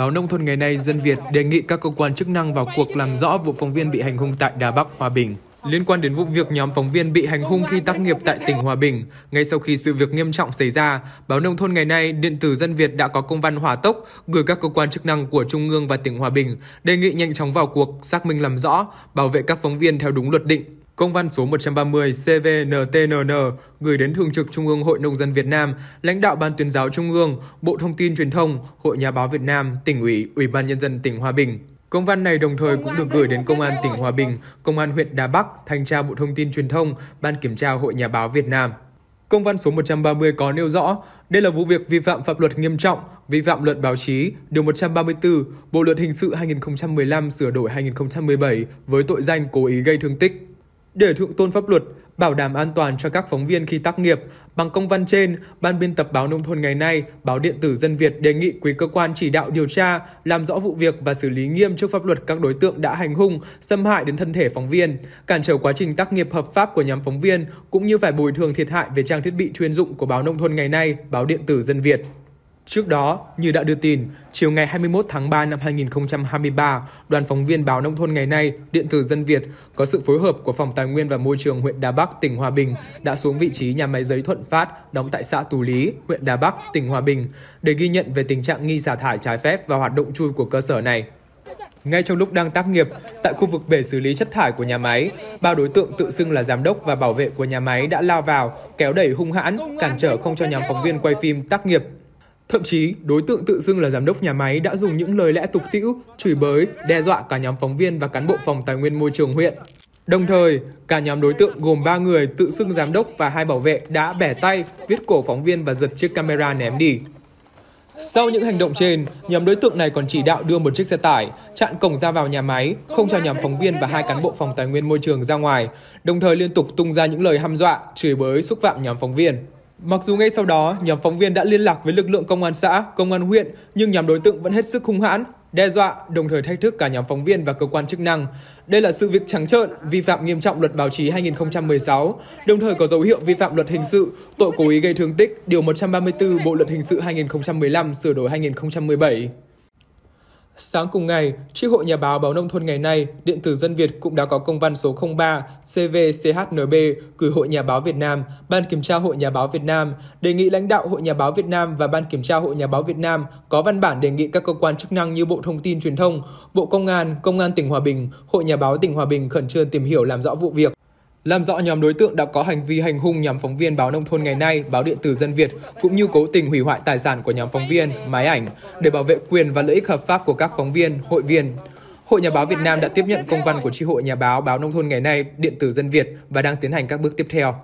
báo Nông thôn ngày nay Dân Việt đề nghị các cơ quan chức năng vào cuộc làm rõ vụ phóng viên bị hành hung tại Đà Bắc, Hòa Bình. Liên quan đến vụ việc nhóm phóng viên bị hành hung khi tác nghiệp tại tỉnh Hòa Bình, ngay sau khi sự việc nghiêm trọng xảy ra, báo Nông thôn ngày nay, điện tử Dân Việt đã có công văn hỏa tốc gửi các cơ quan chức năng của Trung ương và tỉnh Hòa Bình đề nghị nhanh chóng vào cuộc xác minh làm rõ, bảo vệ các phóng viên theo đúng luật định. Công văn số 130 CVNTNN gửi đến Thường trực Trung ương Hội Nông dân Việt Nam, lãnh đạo Ban tuyên giáo Trung ương, Bộ Thông tin Truyền thông, Hội Nhà báo Việt Nam, tỉnh ủy, Ủy ban Nhân dân tỉnh Hòa Bình. Công văn này đồng thời cũng được gửi đến Công an tỉnh Hòa Bình, Công an huyện Đà Bắc, Thanh tra Bộ Thông tin Truyền thông, Ban Kiểm tra Hội Nhà báo Việt Nam. Công văn số 130 có nêu rõ, đây là vụ việc vi phạm pháp luật nghiêm trọng, vi phạm luật báo chí, điều 134, Bộ luật hình sự 2015 sửa đổi 2017 với tội danh cố ý gây thương tích. Để thượng tôn pháp luật, bảo đảm an toàn cho các phóng viên khi tác nghiệp, bằng công văn trên, Ban biên tập báo Nông thôn ngày nay, báo điện tử Dân Việt đề nghị quý cơ quan chỉ đạo điều tra, làm rõ vụ việc và xử lý nghiêm trước pháp luật các đối tượng đã hành hung, xâm hại đến thân thể phóng viên, cản trở quá trình tác nghiệp hợp pháp của nhóm phóng viên, cũng như phải bồi thường thiệt hại về trang thiết bị chuyên dụng của báo Nông thôn ngày nay, báo điện tử Dân Việt. Trước đó, như đã đưa tin, chiều ngày 21 tháng 3 năm 2023, đoàn phóng viên báo Nông thôn ngày nay, Điện tử Dân Việt có sự phối hợp của Phòng Tài nguyên và Môi trường huyện Đà Bắc, tỉnh Hòa Bình đã xuống vị trí nhà máy giấy Thuận Phát đóng tại xã Tù Lý, huyện Đà Bắc, tỉnh Hòa Bình để ghi nhận về tình trạng nghi xả thải trái phép và hoạt động chui của cơ sở này. Ngay trong lúc đang tác nghiệp, tại khu vực bể xử lý chất thải của nhà máy, ba đối tượng tự xưng là giám đốc và bảo vệ của nhà máy đã lao vào, kéo đẩy hung hãn, cản trở không cho nhóm phóng viên quay phim tác nghiệp Thậm chí, đối tượng tự xưng là giám đốc nhà máy đã dùng những lời lẽ tục tĩu, chửi bới, đe dọa cả nhóm phóng viên và cán bộ phòng tài nguyên môi trường huyện. Đồng thời, cả nhóm đối tượng gồm 3 người tự xưng giám đốc và hai bảo vệ đã bẻ tay, viết cổ phóng viên và giật chiếc camera ném đi. Sau những hành động trên, nhóm đối tượng này còn chỉ đạo đưa một chiếc xe tải, chặn cổng ra vào nhà máy, không cho nhóm phóng viên và hai cán bộ phòng tài nguyên môi trường ra ngoài, đồng thời liên tục tung ra những lời hăm dọa, chửi bới, xúc phạm nhóm phóng viên. Mặc dù ngay sau đó, nhóm phóng viên đã liên lạc với lực lượng công an xã, công an huyện, nhưng nhóm đối tượng vẫn hết sức hung hãn, đe dọa, đồng thời thách thức cả nhóm phóng viên và cơ quan chức năng. Đây là sự việc trắng trợn, vi phạm nghiêm trọng luật báo chí 2016, đồng thời có dấu hiệu vi phạm luật hình sự, tội cố ý gây thương tích, điều 134 Bộ luật hình sự 2015 sửa đổi 2017. Sáng cùng ngày, Tri hội Nhà báo Báo Nông thôn ngày nay, Điện tử Dân Việt cũng đã có công văn số 03 CVCHNB gửi Hội Nhà báo Việt Nam, Ban Kiểm tra Hội Nhà báo Việt Nam, đề nghị lãnh đạo Hội Nhà báo Việt Nam và Ban Kiểm tra Hội Nhà báo Việt Nam có văn bản đề nghị các cơ quan chức năng như Bộ Thông tin Truyền thông, Bộ Công an, Công an tỉnh Hòa Bình, Hội Nhà báo tỉnh Hòa Bình khẩn trương tìm hiểu làm rõ vụ việc làm rõ nhóm đối tượng đã có hành vi hành hung nhóm phóng viên báo nông thôn ngày nay, báo điện tử Dân Việt cũng như cố tình hủy hoại tài sản của nhóm phóng viên, máy ảnh để bảo vệ quyền và lợi ích hợp pháp của các phóng viên, hội viên. Hội Nhà báo Việt Nam đã tiếp nhận công văn của tri hội nhà báo báo nông thôn ngày nay, điện tử Dân Việt và đang tiến hành các bước tiếp theo.